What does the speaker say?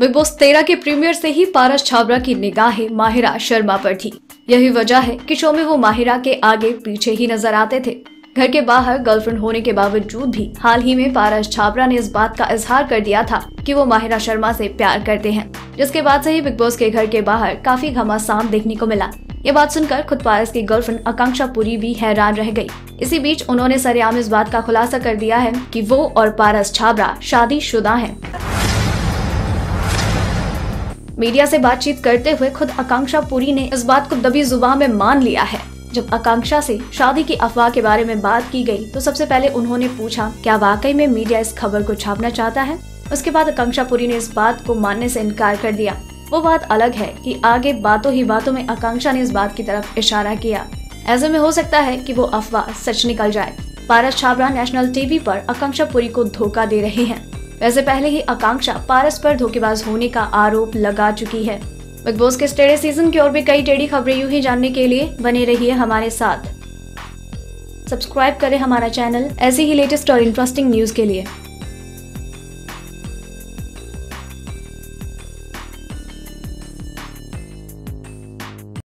Big boss तेरह के premiere से ही पारस छाबरा की निगाहें माहिरा शर्मा पर थी। यही वजह है कि शो में वो माहिरा के आगे पीछे ही नज़र आते थे। घर के बाहर गर्लफ्रेंड होने के बावजूद भी हाल ही में पारस छाबरा ने इस बात का इजहार कर दिया था कि वो माहिरा शर्मा से प्यार करते हैं। जिसके बाद से ही बिग बॉस के घर के बाहर काफ़ी घमासान देखने को मिला। ये बात सुनकर खुद पारस की गर्लफ्रेंड आकांक्षा पुरी भी हैरान रह गई। इसी बीच उन्होंने सरेआम इस बात का खुलासा कर दिया है कि वो और पारस छाबरा शादीशुदा हैं। मीडिया से बातचीत करते हुए खुद आकांक्षा पुरी ने इस बात को दबी जुबा में मान लिया है। जब आकांक्षा से शादी की अफवाह के बारे में बात की गई तो सबसे पहले उन्होंने पूछा, क्या वाकई में मीडिया इस खबर को छापना चाहता है? उसके बाद आकांक्षा पुरी ने इस बात को मानने से इनकार कर दिया। वो बात अलग है कि आगे बातों ही बातों में आकांक्षा ने इस बात की तरफ़ इशारा किया। ऐसे में हो सकता है कि वो अफवाह सच निकल जाए। पारस छाबरा नेशनल टीवी पर आकांक्षा पुरी को धोखा दे रहे हैं। वैसे पहले ही आकांक्षा पारस पर धोखेबाज होने का आरोप लगा चुकी है। बिग बॉस के टेढ़े सीज़न की और भी कई टेढ़ी खबरें यूँ ही जानने के लिए बने रहिए हमारे साथ। सब्सक्राइब करें हमारा चैनल ऐसी ही लेटेस्ट और इंटरेस्टिंग न्यूज़ के लिए।